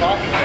I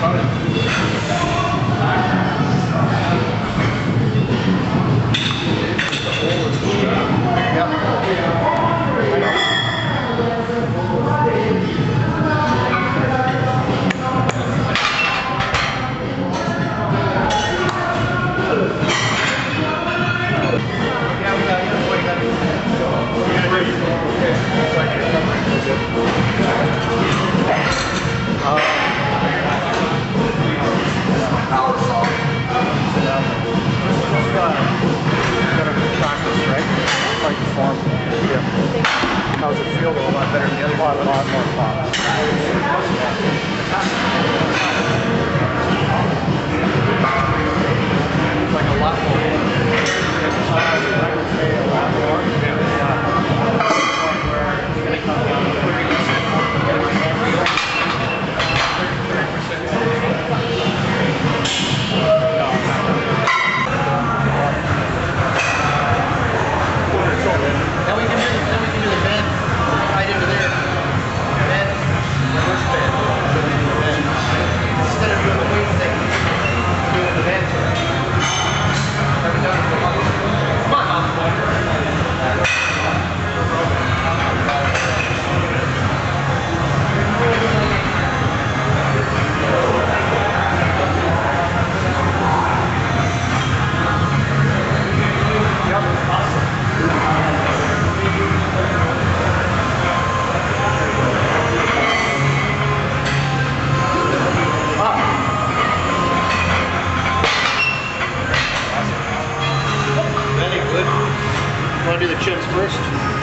How's do the chins first?